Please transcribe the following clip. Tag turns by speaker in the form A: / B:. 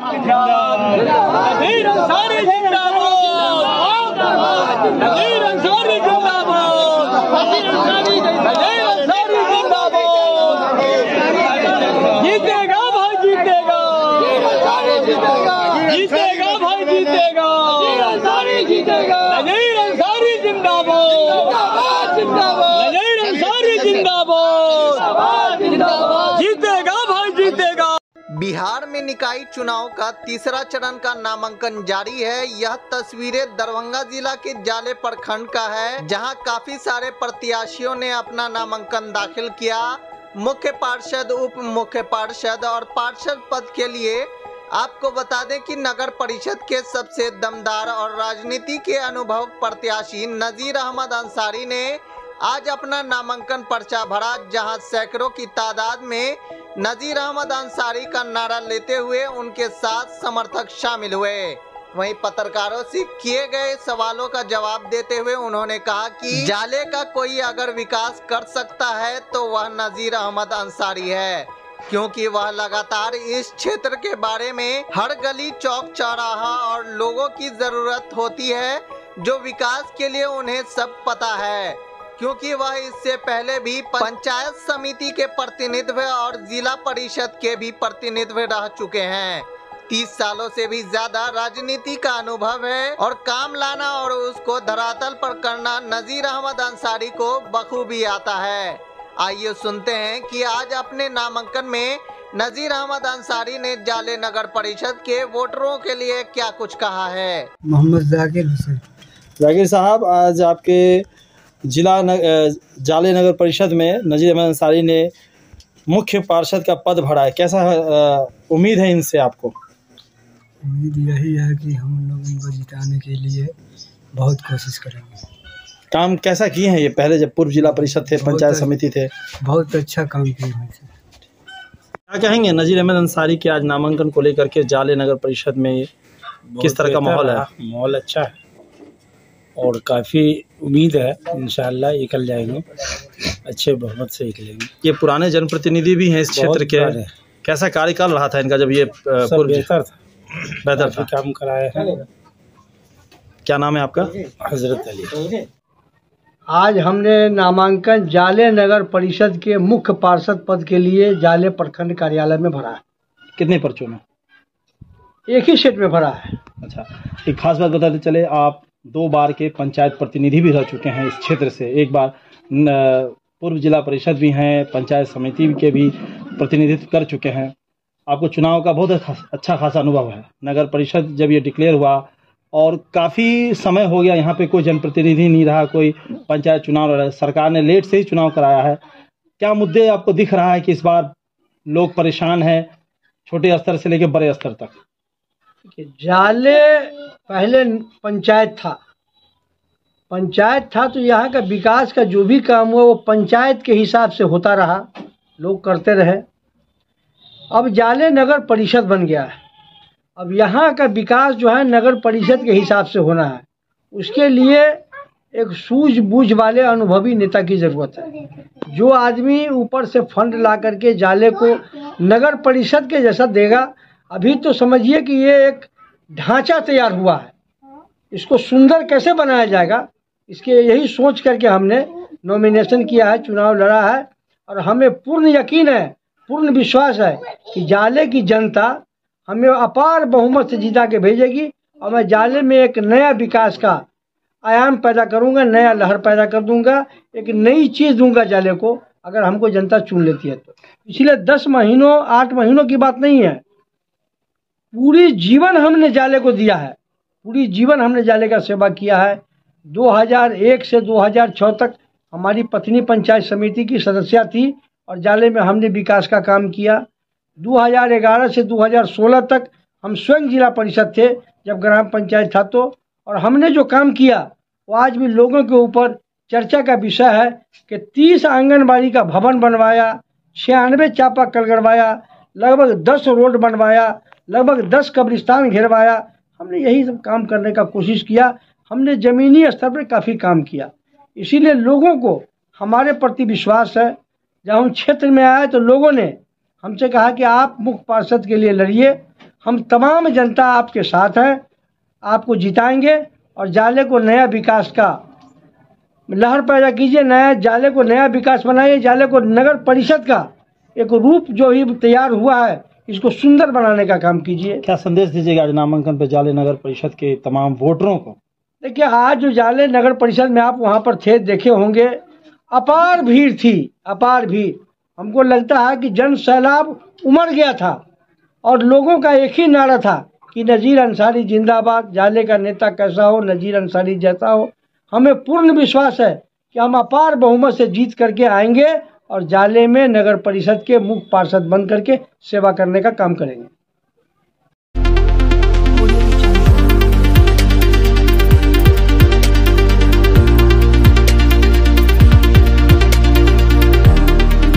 A: नजीर अंसारी जिंदाबाद। नजीर अंसारी जिंदाबाद। नजीर अंसारी जिंदाबाद। जीतेगा भाई जीतेगा। जीतेगा। भाई जीतेगा। जीतेगा। नजीर अंसारी जिंदाबाद। नजीर अंसारी जिंदाबाद जीतेगा भाई जीतेगा
B: बिहार में निकाय चुनाव का तीसरा चरण का नामांकन जारी है। यह तस्वीरें दरभंगा जिला के जाले प्रखंड का है, जहाँ काफ़ी सारे प्रत्याशियों ने अपना नामांकन दाखिल किया। मुख्य पार्षद, उप मुख्य पार्षद और पार्षद पद के लिए आपको बता दें कि नगर परिषद के सबसे दमदार और राजनीति के अनुभव प्रत्याशी नजीर अहमद अंसारी ने आज अपना नामांकन पर्चा भरा, जहाँ सैकड़ों की तादाद में नजीर अहमद अंसारी का नारा लेते हुए उनके साथ समर्थक शामिल हुए। वहीं पत्रकारों से किए गए सवालों का जवाब देते हुए उन्होंने कहा कि जाले का कोई अगर विकास कर सकता है तो वह नजीर अहमद अंसारी है, क्योंकि वह लगातार इस क्षेत्र के बारे में हर गली, चौक, चौराहा और लोगों की ज़रूरत होती है, जो विकास के लिए उन्हें सब पता है। क्योंकि वह इससे पहले भी पंचायत समिति के प्रतिनिधित्व और जिला परिषद के भी प्रतिनिधित्व रह चुके हैं। तीस सालों से भी ज़्यादा राजनीति का अनुभव है और काम लाना और उसको धरातल पर करना नजीर अहमद अंसारी को बखूबी आता है। आइए सुनते हैं कि आज अपने नामांकन में नजीर अहमद अंसारी ने जाले नगर परिषद के वोटरों के लिए क्या कुछ कहा है?
C: मोहम्मद जाकिर हुसैन।
D: जाकिर साहब आज आपके जिला न, जाले नगर परिषद में नजीर अहमद अंसारी ने मुख्य पार्षद का पद भरा है कैसा उम्मीद है इनसे आपको?
C: उम्मीद यही है कि हम लोग इनको जिताने के लिए बहुत कोशिश करेंगे।
D: काम कैसा किए हैं ये? पहले जब पूर्व जिला परिषद थे पंचायत। समिति थे।
C: बहुत अच्छा काम किए हैं
D: क्या कहेंगे नजीर अहमद अंसारी के आज नामांकन को लेकर के जाले नगर परिषद में किस तरह का माहौल है?
E: माहौल अच्छा है। और काफ़ी उम्मीद है इंशाल्लाह निकल जाएँगे। अच्छे बहुमत से निकलेंगे
D: ये पुराने जनप्रतिनिधि भी हैं इस क्षेत्र के। कैसा कार्यकाल रहा था इनका जब ये
E: बेहतर था।
D: बेहतर था।
E: काम कराए हैं।
D: क्या नाम है आपका?
E: हज़रत अली।
F: आज हमने नामांकन जाले नगर परिषद के मुख्य पार्षद पद के लिए जाले प्रखंड कार्यालय में भरा है।
D: कितने पर्चों में?
F: एक ही सेट में भरा है।
D: अच्छा एक खास बात बताते चले आप दो बार के पंचायत प्रतिनिधि भी रह चुके हैं इस क्षेत्र से। एक बार पूर्व जिला परिषद भी हैं, पंचायत समिति के भी प्रतिनिधित्व कर चुके हैं। आपको चुनाव का बहुत अच्छा- अच्छा खासा अनुभव है। नगर परिषद जब ये डिक्लेयर हुआ और काफ़ी समय हो गया, यहाँ पे कोई जनप्रतिनिधि नहीं रहा, कोई पंचायत चुनाव लड़ा, सरकार ने लेट से ही चुनाव कराया है। क्या मुद्दे आपको दिख रहा है कि इस बार लोग परेशान हैं, छोटे स्तर से लेकर बड़े स्तर तक?
F: कि जाले पहले पंचायत था। पंचायत था तो यहाँ का विकास का जो भी काम हुआ, वो पंचायत के हिसाब से होता रहा। लोग करते रहे। अब जाले नगर परिषद बन गया है। अब यहाँ का विकास जो है, नगर परिषद के हिसाब से होना है। उसके लिए एक सूझबूझ वाले अनुभवी नेता की ज़रूरत है। जो आदमी ऊपर से फंड ला करके जाले को नगर परिषद के जैसा देगा अभी तो समझिए कि ये एक ढांचा तैयार हुआ है। इसको सुंदर कैसे बनाया जाएगा, इसके यही सोच करके हमने नॉमिनेशन किया है, चुनाव लड़ा है, और हमें पूर्ण यकीन है, पूर्ण विश्वास है कि जाले की जनता हमें अपार बहुमत से जिता के भेजेगी, और मैं जाले में एक नया विकास का आयाम पैदा करूँगा, नया लहर पैदा कर दूँगा, एक नई चीज़ दूँगा जाले को, अगर हमको जनता चुन लेती है तो। पिछले दस महीनों, आठ महीनों की बात नहीं है पूरी जीवन हमने जाले को दिया है। पूरी जीवन हमने जाले का सेवा किया है। 2001 से 2006 तक हमारी पत्नी पंचायत समिति की सदस्या थी और जाले में हमने विकास का काम किया। 2011 से 2016 तक हम स्वयं जिला परिषद थे, जब ग्राम पंचायत था तो। और हमने जो काम किया, वो आज भी लोगों के ऊपर चर्चा का विषय है कि 30 आंगनबाड़ी का भवन बनवाया, छियानवे चापा कल गड़वाया लगभग 10 रोड बनवाया लगभग 10 कब्रिस्तान घेरवाया। हमने यही सब काम करने का कोशिश किया। हमने ज़मीनी स्तर पर काफ़ी काम किया। इसीलिए लोगों को हमारे प्रति विश्वास है। जब हम क्षेत्र में आए तो लोगों ने हमसे कहा कि आप मुख्य पार्षद के लिए लड़िए। हम तमाम जनता आपके साथ हैं। आपको जिताएँगे और जाले को नया विकास का लहर पैदा कीजिए। नया जाले को नया विकास बनाइए। जाले को नगर परिषद का एक रूप जो ही तैयार हुआ है। इसको सुंदर बनाने का काम कीजिए।
D: क्या संदेश दीजिएगा आज नामांकन पे जाले नगर परिषद के तमाम वोटरों को?
F: देखिए आज जो जाले नगर परिषद में आप वहाँ पर थे देखे होंगे अपार भीड़ थी अपार भीड़। हमको लगता है कि जन सैलाब उमड़ गया था और लोगों का एक ही नारा था कि नज़ीर अंसारी जिंदाबाद जाले का नेता कैसा हो नज़ीर अंसारी जैसा हो। हमें पूर्ण विश्वास है कि हम अपार बहुमत से जीत करके आएँगे और जाले में नगर परिषद के मुख्य पार्षद बन करके सेवा करने का काम करेंगे।